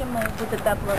чим має бути тепло.